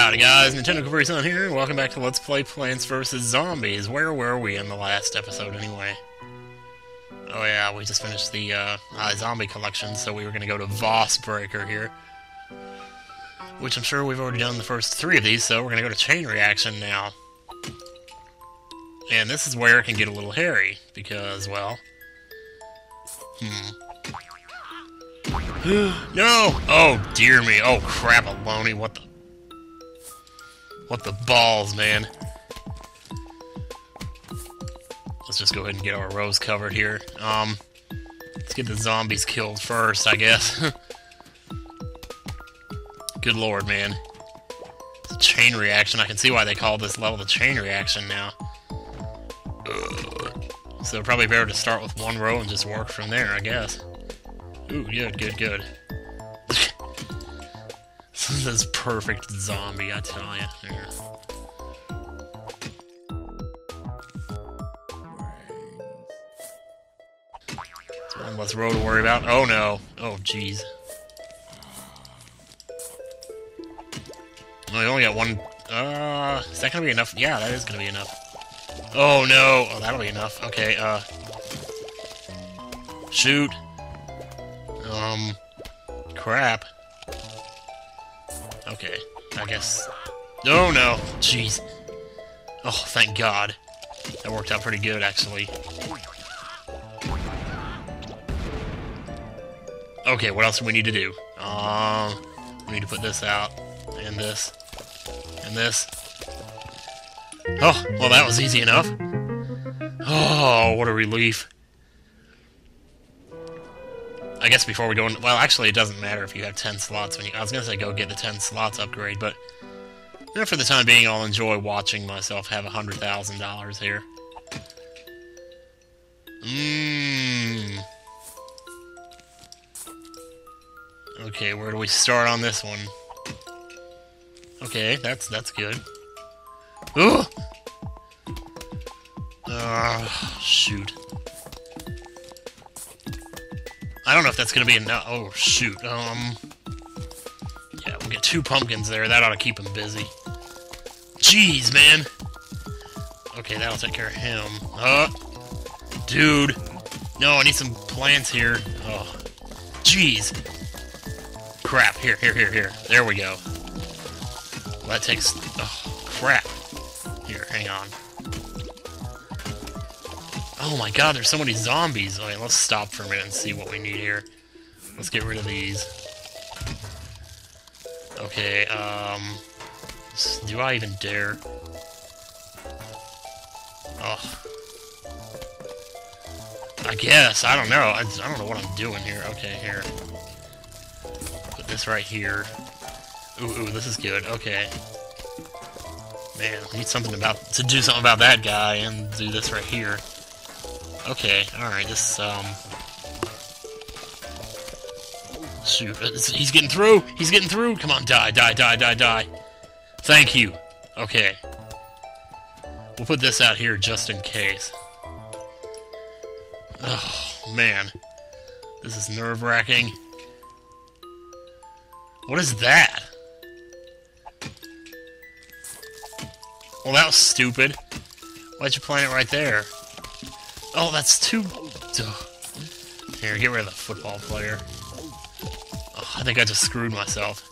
Howdy guys, Nintendo Capri Sun here, welcome back to Let's Play Plants vs. Zombies. Where were we in the last episode anyway? Oh yeah, we just finished the uh, uh, zombie collection, so we were going to go to Vase Breaker here. Which I'm sure we've already done the first three of these, so we're going to go to Chain Reaction now. And this is where it can get a little hairy, because, well... Hmm. no! Oh, dear me. Oh, crap, Aloni. What the... What the balls, man. Let's just go ahead and get our rows covered here. Um, let's get the zombies killed first, I guess. Good lord, man. It's a chain reaction. I can see why they call this level the chain reaction now. So probably better to start with one row and just work from there, I guess. Ooh, good, good, good. this is perfect zombie, I tell you. Here. one less row to worry about. Oh no. Oh jeez. Oh, only got one. Uh, is that gonna be enough? Yeah, that is gonna be enough. Oh no. Oh, that'll be enough. Okay. Uh. Shoot. Um. Crap. Okay. I guess. Oh no. Jeez. Oh, thank God. That worked out pretty good, actually. Okay, what else do we need to do? Um, we need to put this out, and this, and this. Oh, well that was easy enough. Oh, what a relief. I guess before we go in, well actually it doesn't matter if you have 10 slots when you, I was gonna say go get the 10 slots upgrade, but for the time being I'll enjoy watching myself have a $100,000 here. Mmm. Okay, where do we start on this one? Okay, that's that's good. Ooh! Ah, shoot. I don't know if that's gonna be enough. Oh, shoot. Um. Yeah, we'll get two pumpkins there. That ought to keep him busy. Jeez, man! Okay, that'll take care of him. Uh. Dude! No, I need some plants here. Oh. Jeez! Crap. Here, here, here, here. There we go. Well, that takes... Oh, crap. Here, hang on. Oh my god, there's so many zombies. Let's stop for a minute and see what we need here. Let's get rid of these. Okay, um... Do I even dare? Oh. I guess. I don't know. I, I don't know what I'm doing here. Okay, here. Put this right here. Ooh, ooh, this is good. Okay. Man, I need something about to do something about that guy and do this right here. Okay, alright, this, um... Shoot, he's getting through! He's getting through! Come on, die, die, die, die, die! Thank you! Okay. We'll put this out here just in case. Oh, man. This is nerve-wracking. What is that? Well, that was stupid. Why'd you plant it right there? Oh, that's too... Here, get rid of the football player. Oh, I think I just screwed myself.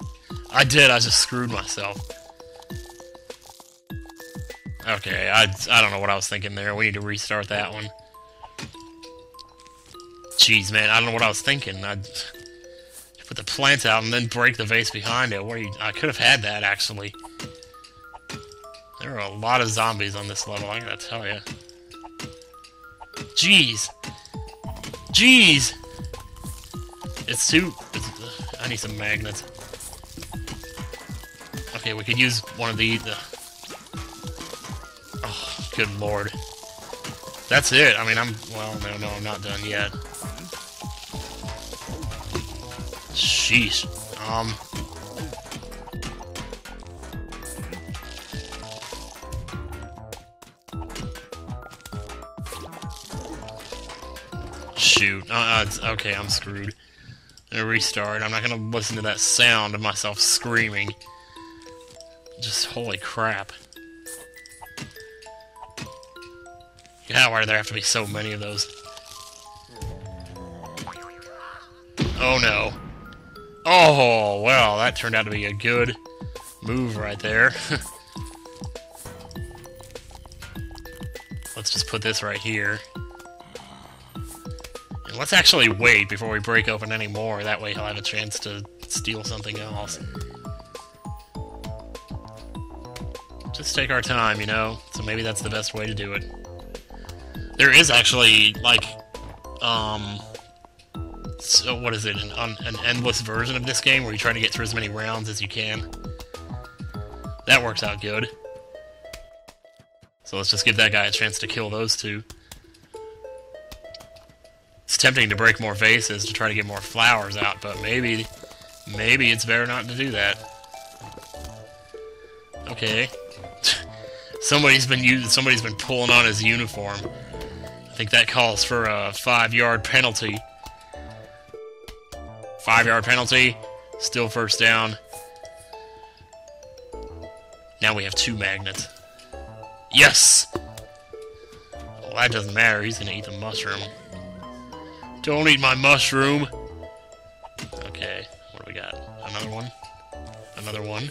I did, I just screwed myself. Okay, I, I don't know what I was thinking there. We need to restart that one. Jeez, man, I don't know what I was thinking. I put the plant out and then break the vase behind it. Where you, I could have had that, actually. There are a lot of zombies on this level, I gotta tell you. Jeez. Jeez! It's too... It's, I need some magnets. Okay, we could use one of these. Uh, oh, good lord. That's it. I mean, I'm... Well, no, no, I'm not done yet. Sheesh. Um... Shoot. Uh, uh, okay, I'm screwed. I'm restart. I'm not gonna listen to that sound of myself screaming. Just holy crap. Yeah, why do there have to be so many of those? Oh no. Oh, well, that turned out to be a good move right there. let's just put this right here. Let's actually wait before we break open any more. That way he'll have a chance to steal something else. Just take our time, you know? So maybe that's the best way to do it. There is actually, like, um... So what is it, an, an endless version of this game where you try to get through as many rounds as you can? That works out good. So let's just give that guy a chance to kill those two. It's tempting to break more vases to try to get more flowers out, but maybe, maybe it's better not to do that. Okay. somebody's been using, somebody's been pulling on his uniform. I think that calls for a five-yard penalty. Five-yard penalty. Still first down. Now we have two magnets. Yes! Well, that doesn't matter. He's gonna eat the mushroom. Don't eat my mushroom! Okay, what do we got? Another one? Another one?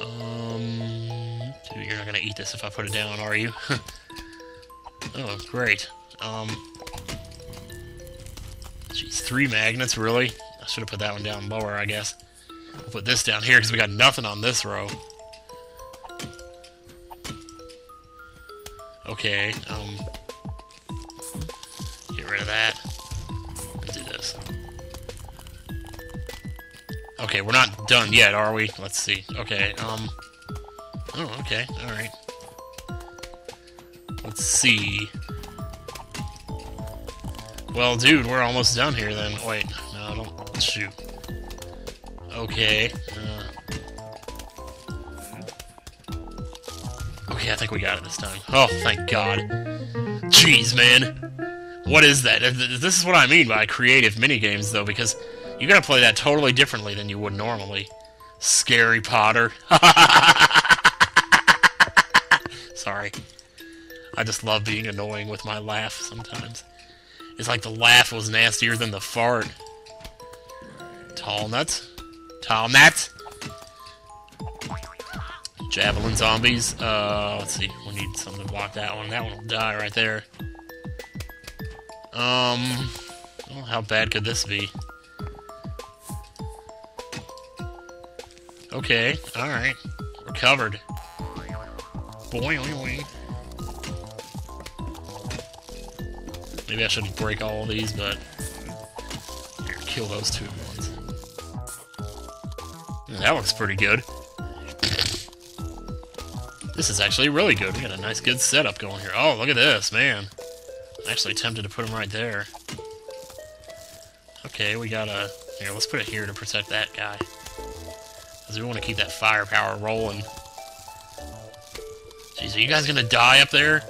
Um... Dude, you're not gonna eat this if I put it down, are you? oh, great. Um... Jeez, three magnets, really? I should have put that one down lower, I guess. We'll put this down here, because we got nothing on this row. Okay, um... Okay, we're not done yet, are we? Let's see. Okay, um... Oh, okay, alright. Let's see. Well, dude, we're almost done here then. Wait, no, don't shoot. Okay. Uh, Okay, I think we got it this time. Oh, thank God. Jeez, man. What is that? This is what I mean by creative minigames, though, because you gotta play that totally differently than you would normally. Scary Potter. Sorry. I just love being annoying with my laugh sometimes. It's like the laugh was nastier than the fart. Tall nuts? Tall nuts? Javelin zombies. Uh, let's see. We need something to block that one. That one will die right there. Um, well, how bad could this be? Okay, alright. We're covered. Boing. Maybe I should break all of these, but... Kill those two ones. That looks pretty good. This is actually really good. We got a nice, good setup going here. Oh, look at this, man. I'm actually tempted to put him right there. Okay, we got a... Here, let's put it here to protect that guy. Because we want to keep that firepower rolling. Jeez, are you guys gonna die up there?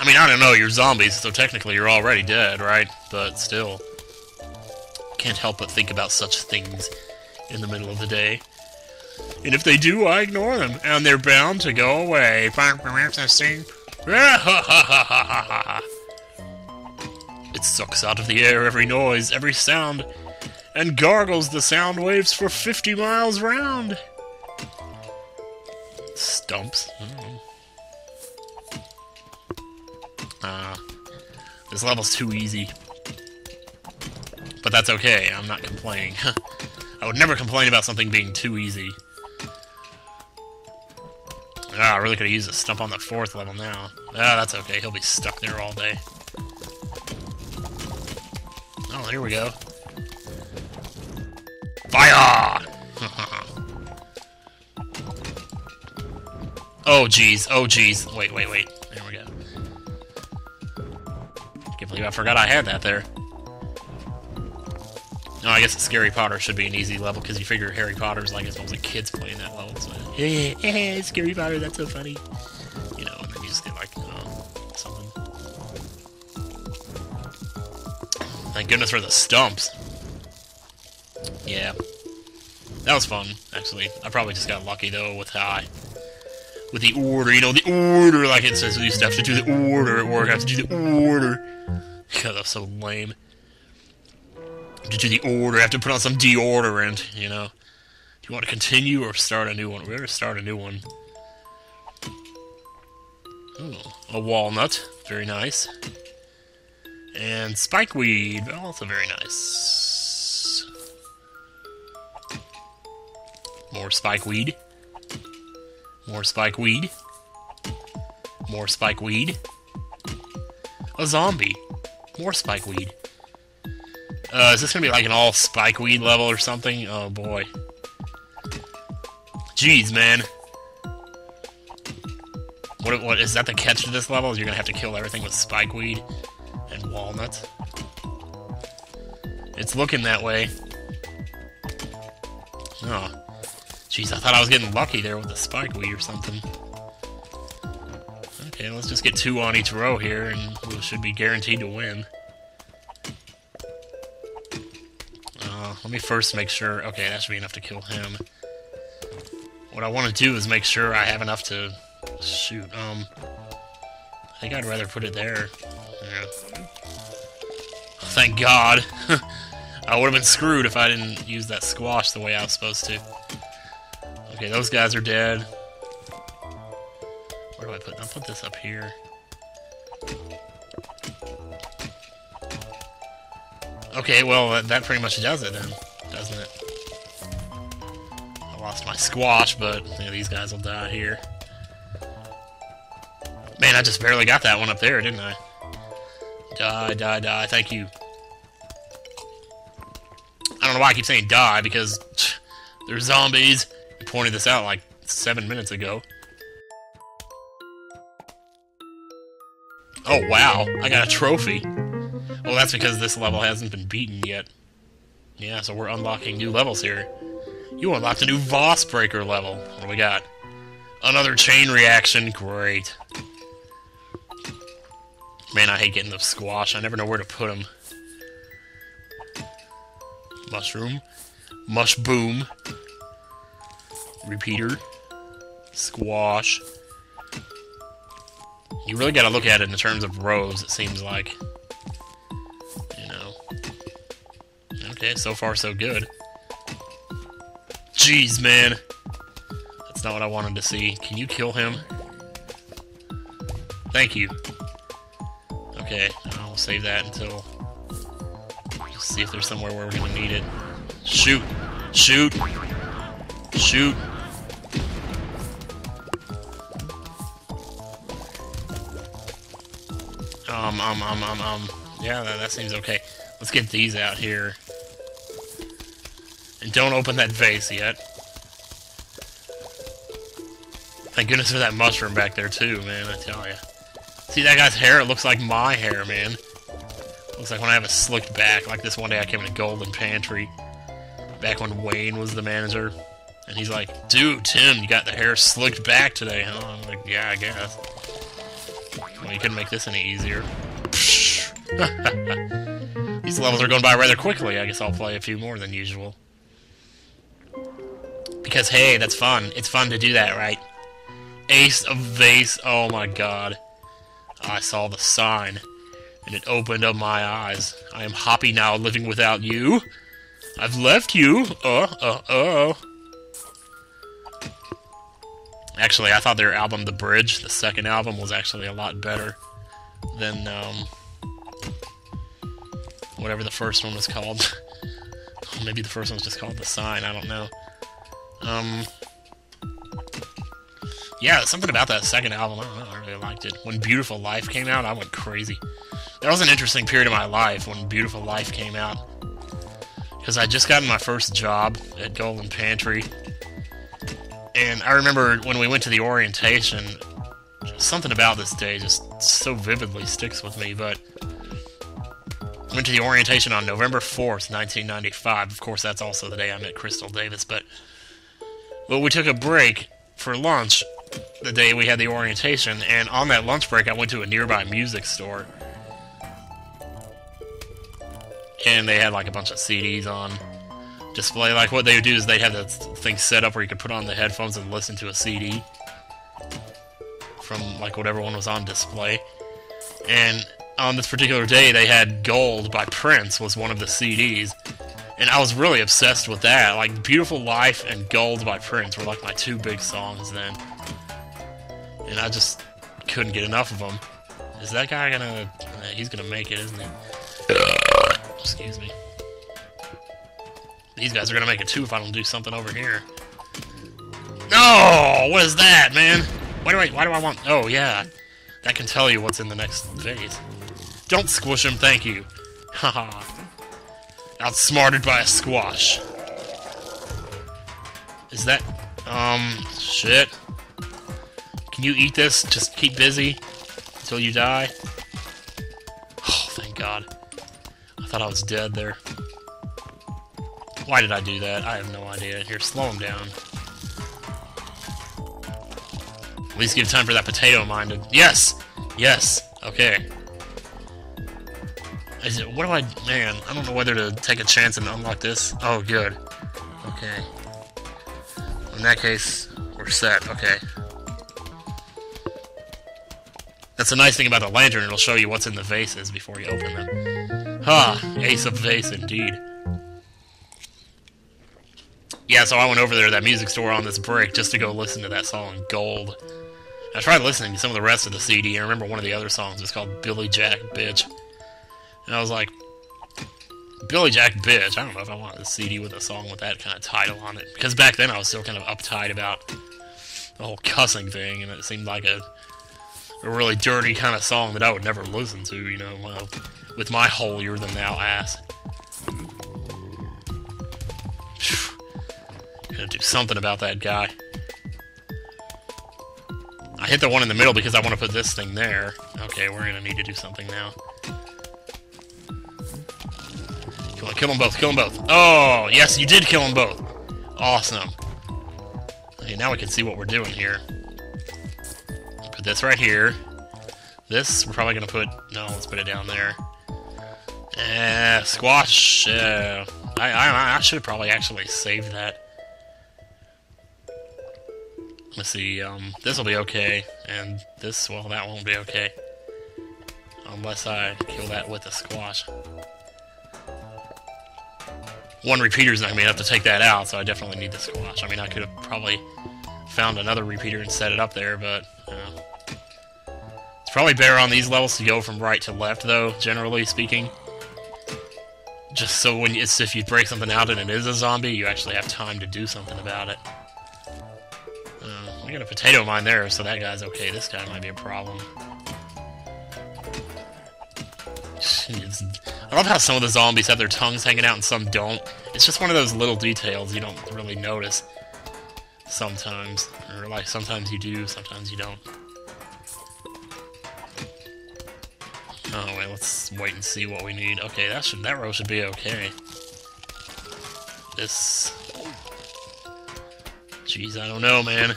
I mean, I don't know, you're zombies, so technically you're already dead, right? But still. Can't help but think about such things in the middle of the day. And if they do, I ignore them, and they're bound to go away. it sucks out of the air every noise, every sound, and gargles the sound waves for 50 miles round. Stumps. Ah, uh, this level's too easy. But that's okay, I'm not complaining. I would never complain about something being too easy. Ah, I really could have used a stump on the fourth level now. Ah, that's okay. He'll be stuck there all day. Oh, here we go. Fire! oh, jeez. Oh, jeez. Wait, wait, wait. There we go. Can't believe I forgot I had that there. No, I guess Scary Potter should be an easy level because you figure Harry Potter's like as well as kids playing that level. So, hey, hey, Scary Potter, that's so funny. You know, and then you just get like uh, something. Thank goodness for the stumps. Yeah. That was fun, actually. I probably just got lucky, though, with how I... With the order, you know, the order, like it says, we used to have to do the order at work, I have to do the order. God, that's so lame. To do the order, I have to put on some deodorant, you know. Do you want to continue or start a new one? We're to start a new one. Ooh, a walnut, very nice. And spikeweed, also very nice. More spikeweed. More spikeweed. More spikeweed. A zombie. More spikeweed. Uh, is this gonna be like an all spikeweed level or something? Oh boy. Jeez, man. What, what is that the catch to this level? You're gonna have to kill everything with spikeweed and walnuts? It's looking that way. Oh. Jeez, I thought I was getting lucky there with the spikeweed or something. Okay, let's just get two on each row here, and we should be guaranteed to win. Uh, let me first make sure... Okay, that should be enough to kill him. What I want to do is make sure I have enough to... Shoot, um... I think I'd rather put it there. Yeah. Thank God! I would have been screwed if I didn't use that squash the way I was supposed to. Okay, those guys are dead. Where do I put? I'll put this up here. Okay, well that pretty much does it then, doesn't it? I lost my squash, but you know, these guys will die here. Man, I just barely got that one up there, didn't I? Die, die, die. Thank you. I don't know why I keep saying die, because they're zombies pointed this out like seven minutes ago. Oh, wow. I got a trophy. Well, that's because this level hasn't been beaten yet. Yeah, so we're unlocking new levels here. You unlocked a new Vase Breaker level. What do we got? Another chain reaction. Great. Man, I hate getting the squash. I never know where to put them. Mushroom. Mush boom repeater, squash. You really gotta look at it in terms of rows, it seems like. You know. Okay, so far so good. Jeez, man. That's not what I wanted to see. Can you kill him? Thank you. Okay, I'll save that until... See if there's somewhere where we're gonna need it. Shoot! Shoot! Shoot! Um, um, um, um, um. Yeah, that, that seems okay. Let's get these out here. And don't open that vase yet. Thank goodness for that mushroom back there, too, man, I tell ya. See that guy's hair? It looks like my hair, man. Looks like when I have a slicked back. Like this one day I came in a golden pantry. Back when Wayne was the manager. And he's like, dude, Tim, you got the hair slicked back today, huh? I'm like, yeah, I guess. Well, you couldn't make this any easier. These levels are going by rather quickly. I guess I'll play a few more than usual. Because, hey, that's fun. It's fun to do that, right? Ace of Vase. Oh, my God. I saw the sign, and it opened up my eyes. I am happy now living without you. I've left you. Uh, uh, uh. Actually, I thought their album, The Bridge, the second album, was actually a lot better than um, whatever the first one was called. Maybe the first one was just called The Sign, I don't know. Um, yeah, something about that second album, I don't know, I really liked it. When Beautiful Life came out, I went crazy. That was an interesting period of my life when Beautiful Life came out. Because I just gotten my first job at Golden Pantry, and I remember when we went to the orientation, something about this day just so vividly sticks with me, but I went to the orientation on November 4th, 1995. Of course, that's also the day I met Crystal Davis, but well, we took a break for lunch the day we had the orientation, and on that lunch break, I went to a nearby music store. And they had like a bunch of CDs on display. Like what they would do is they'd have the thing set up where you could put on the headphones and listen to a CD from like whatever one was on display. And on this particular day, they had Gold by Prince was one of the CDs, and I was really obsessed with that. Like Beautiful Life and Gold by Prince were like my two big songs then, and I just couldn't get enough of them. Is that guy gonna? He's gonna make it, isn't he? Excuse me. These guys are gonna make it too if I don't do something over here. No! What is that, man? Why do I? Why do I want? Oh yeah, that can tell you what's in the next phase. Don't squish him, thank you. Haha. Outsmarted by a squash. Is that... Um, shit. Can you eat this? Just keep busy until you die? Oh, thank God. I thought I was dead there. Why did I do that? I have no idea. Here, slow him down. At least give time for that potato mine to... Yes! Yes! Okay. Is it, what do I... Man, I don't know whether to take a chance and unlock this. Oh, good. Okay. In that case, we're set. Okay. That's the nice thing about the lantern. It'll show you what's in the vases before you open them. Ha! Ace of vase, indeed. Yeah, so I went over there to that music store on this break just to go listen to that song, Gold. I tried listening to some of the rest of the CD. I remember one of the other songs was called Billy Jack Bitch. And I was like, Billy Jack Bitch, I don't know if I want a CD with a song with that kind of title on it. Because back then I was still kind of uptight about the whole cussing thing, and it seemed like a, a really dirty kind of song that I would never listen to, you know, well, with my holier-than-thou ass. Gotta do something about that guy. I hit the one in the middle because I want to put this thing there. Okay, we're gonna need to do something now. Kill, kill them both, kill them both. Oh, yes, you did kill them both. Awesome. Okay, now we can see what we're doing here. Put this right here. This, we're probably to put... No, let's put it down there. Eh, squash. Uh, I, I, I should probably actually save that. Let's see, um, this will be okay, and this, well, that won't be okay. Unless I kill that with a squash one repeater is not going to be enough to take that out, so I definitely need the squash. I mean, I could have probably found another repeater and set it up there, but uh, it's probably better on these levels to go from right to left, though, generally speaking. Just so when it's if you break something out and it is a zombie, you actually have time to do something about it. We got a potato mine there, so that guy's okay. This guy might be a problem. Jeez. I love how some of the zombies have their tongues hanging out and some don't. It's just one of those little details you don't really notice sometimes. Or, like, sometimes you do, sometimes you don't. Oh, wait, let's wait and see what we need. Okay, that should that row should be okay. This... Jeez, I don't know, man.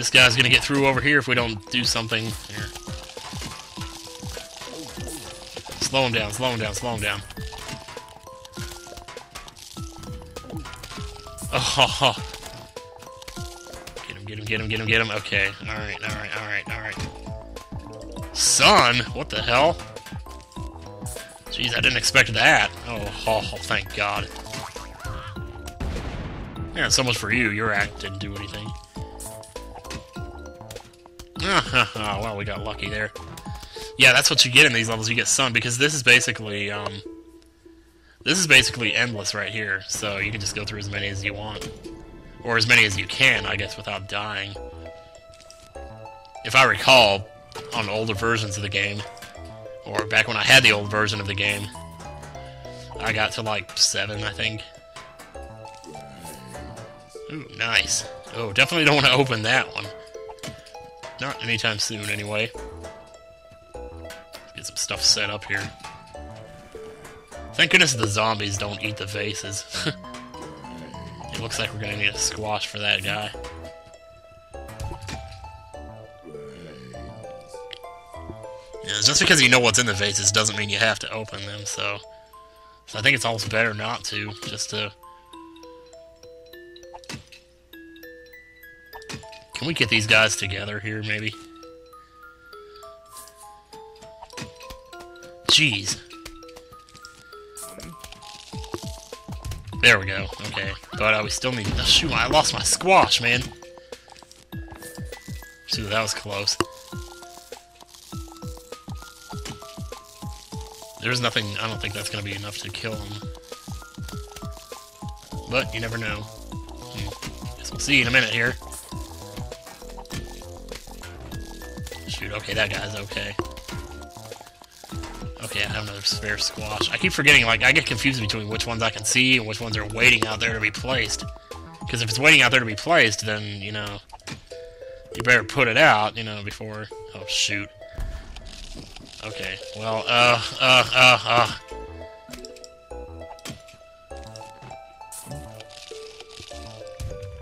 This guy's gonna get through over here if we don't do something. Here. Slow him down, slow him down, slow him down. Oh, get him, get him, get him, get him, get him. Okay, alright, alright, alright, alright. Sun? What the hell? Jeez, I didn't expect that. Oh, oh, thank God. Yeah, so much for you. Your act didn't do anything. well, we got lucky there. Yeah, that's what you get in these levels. You get sun because this is basically um, this is basically endless right here. So you can just go through as many as you want, or as many as you can, I guess, without dying. If I recall, on older versions of the game, or back when I had the old version of the game, I got to like seven, I think. Ooh, nice. Oh, definitely don't want to open that one. Not anytime soon, anyway. Get some stuff set up here. Thank goodness the zombies don't eat the vases. it looks like we're gonna need a squash for that guy. Yeah, just because you know what's in the vases doesn't mean you have to open them, so... So I think it's almost better not to, just to... Can we get these guys together here, maybe? Jeez. There we go. Okay. But uh, we still need... Oh, shoot, I lost my squash, man. Shoot, that was close. There's nothing... I don't think that's going to be enough to kill him. But you never know. Hmm. Guess we'll see in a minute here. Okay, that guy's okay. Okay, I have another spare squash. I keep forgetting, like, I get confused between which ones I can see and which ones are waiting out there to be placed. Because if it's waiting out there to be placed, then, you know, you better put it out, you know, before... Oh, shoot. Okay, well, uh, uh, uh, uh...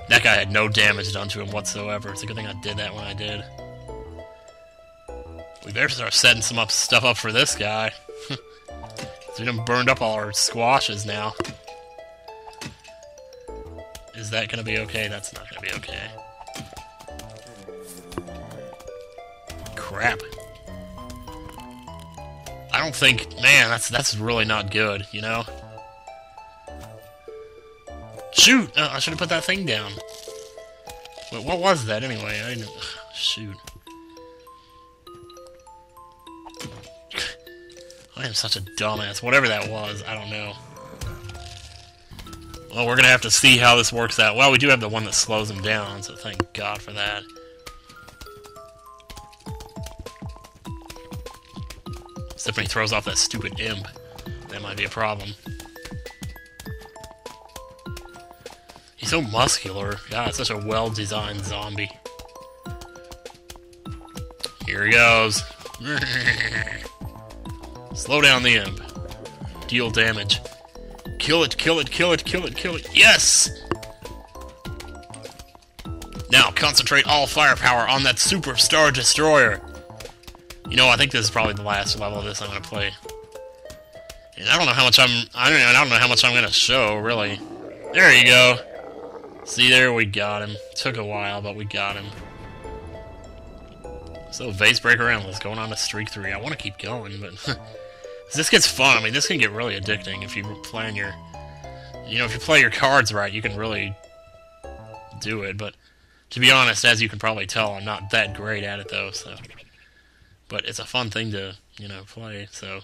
That guy had no damage done to him whatsoever. It's a good thing I did that when I did. We better start setting some up stuff up for this guy. we done burned up all our squashes now. Is that gonna be okay? That's not gonna be okay. Crap. I don't think... Man, that's that's really not good, you know? Shoot! Uh, I should have put that thing down. Wait, what was that anyway? I didn't... Shoot. I am such a dumbass. Whatever that was, I don't know. Well, we're gonna have to see how this works out. Well, we do have the one that slows him down, so thank God for that. Except when he throws off that stupid imp. That might be a problem. He's so muscular. God, such a well-designed zombie. Here he goes. Slow down the imp. Deal damage. Kill it, kill it, kill it, kill it, kill it. Yes! Now, concentrate all firepower on that Super Star Destroyer. You know, I think this is probably the last level of this I'm going to play. And I don't know how much I'm... I don't, I don't know how much I'm going to show, really. There you go. See, there we got him. Took a while, but we got him. So, Vase Breaker Endless, going on to Streak 3. I want to keep going, but... This gets fun. I mean, this can get really addicting if you plan your... You know, if you play your cards right, you can really do it. But to be honest, as you can probably tell, I'm not that great at it, though, so... But it's a fun thing to, you know, play, so...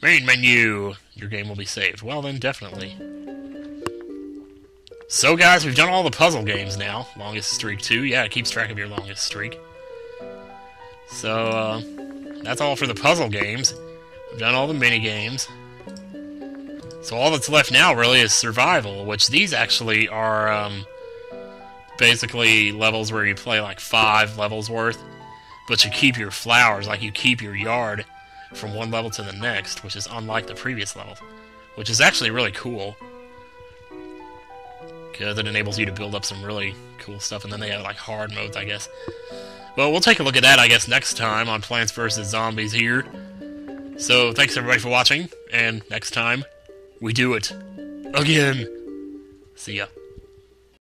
Main menu! Your game will be saved. Well, then, definitely. So, guys, we've done all the puzzle games now. Longest streak, too. Yeah, it keeps track of your longest streak. So, uh, that's all for the puzzle games. We've done all the mini games. So all that's left now really is survival, which these actually are um, basically levels where you play like five levels worth, but you keep your flowers, like you keep your yard from one level to the next, which is unlike the previous level, which is actually really cool. Because it enables you to build up some really cool stuff, and then they have like hard modes, I guess. Well, we'll take a look at that, I guess, next time on Plants vs. Zombies here. So, thanks everybody for watching, and next time, we do it. Again. See ya.